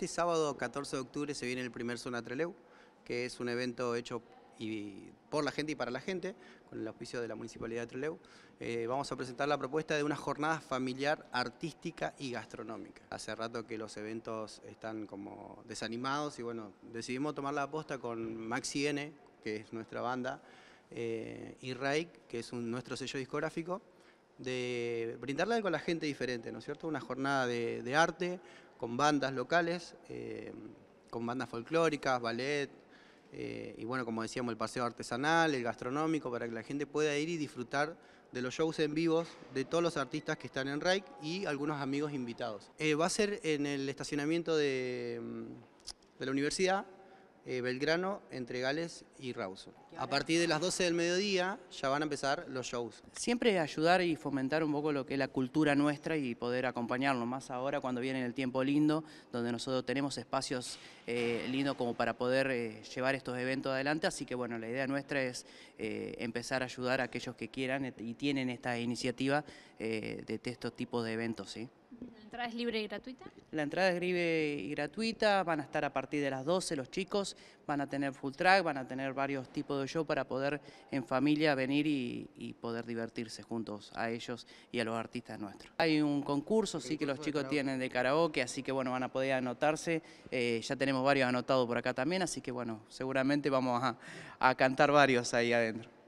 Este sábado 14 de octubre se viene el primer Zona Treleu, que es un evento hecho y por la gente y para la gente, con el auspicio de la Municipalidad de Trelew, eh, vamos a presentar la propuesta de una jornada familiar, artística y gastronómica. Hace rato que los eventos están como desanimados y bueno, decidimos tomar la aposta con Maxi N, que es nuestra banda, eh, y Raik, que es nuestro sello discográfico, de brindarle algo a la gente diferente, ¿no es cierto? Una jornada de, arte con bandas locales, eh, con bandas folclóricas, ballet, eh, y bueno, como decíamos, el paseo artesanal, el gastronómico, para que la gente pueda ir y disfrutar de los shows en vivos de todos los artistas que están en Reik y algunos amigos invitados. Eh, va a ser en el estacionamiento de, mm, de la universidad, eh, Belgrano, entre Gales y Rawson. A partir de las 12 del mediodía ya van a empezar los shows. Siempre ayudar y fomentar un poco lo que es la cultura nuestra y poder acompañarlo, más ahora cuando viene el tiempo lindo, donde nosotros tenemos espacios eh, lindos como para poder eh, llevar estos eventos adelante, así que bueno, la idea nuestra es empezar a ayudar a aquellos que quieran y tienen esta iniciativa de estos tipos de eventos. ¿sí? ¿La entrada es libre y gratuita? La entrada es libre y gratuita, van a estar a partir de las 12 los chicos, van a tener full track, van a tener varios tipos de show para poder en familia venir y, poder divertirse juntos a ellos y a los artistas nuestros. Hay un concurso, sí que los chicos tienen de karaoke, así que bueno, van a poder anotarse, eh, ya tenemos varios anotados por acá también, así que bueno, seguramente vamos a cantar varios ahí adentro.